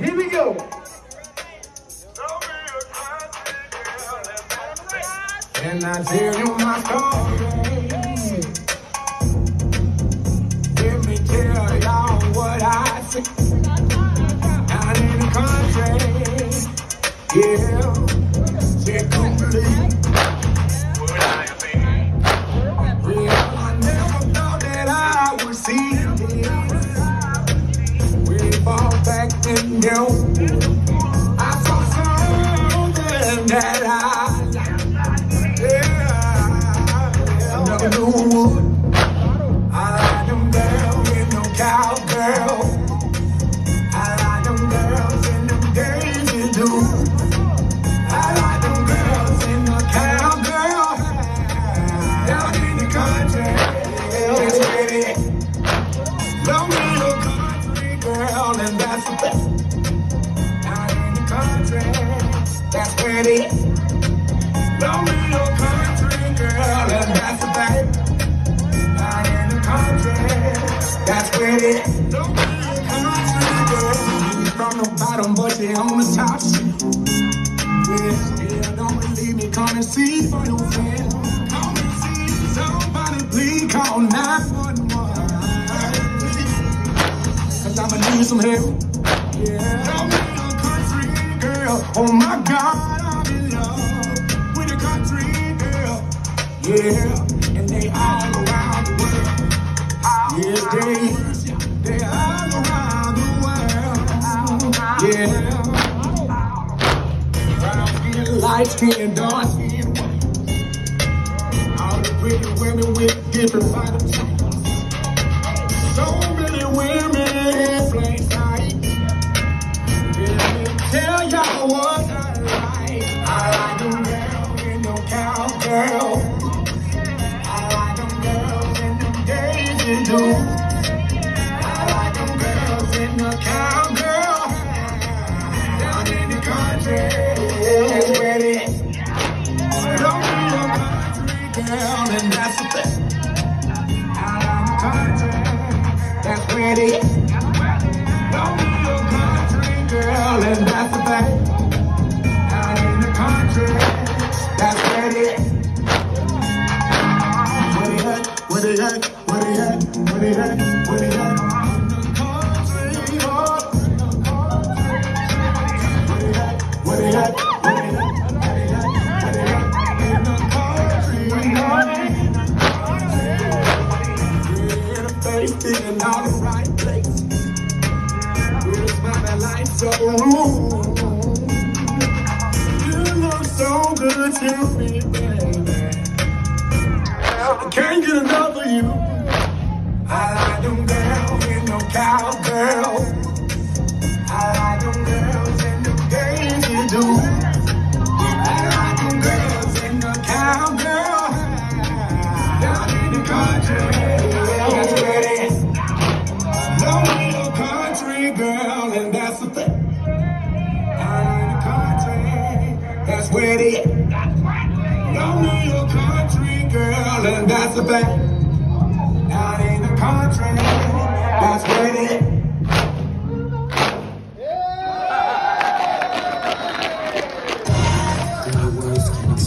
Here we go. And I tell you my story. Back I something that I that's pretty. Love me no country girl, and that's the best. Down in the country, that's pretty. Love me a country girl. From the bottom, but she on the top. Yeah, yeah, don't believe me, come and see for yourself. Come and see somebody, please call 911. Cause I'ma need some help. Yeah, girl. Oh my God, I'm in love with a country girl. Yeah, and they all around the world. Yeah, they, they all around the world. Yeah. Brown skin, light skin, dark skin. All the pretty women with different tell y'all what I like. I like them girls in them cowgirl. I like them girls in them Daisy do. I like them girls in the cowgirl. Down in the country, it's ready. Don't be a country girl, and that's the thing. In the country, that's ready. They at? Where they at? Where at? Where at? Oh. Where at? Where at? In all the right. With a smiling light. You look so good to me, baby. You. I like them girls in them cowgirl. I like them girls in them Daisy do. I like them girls in the cowgirl. Down in the country, that's ready. Lonely country girl, and that's the thing. Down in the country, that's where it is. Lonely a country girl, and that's the fact. Country, that's is.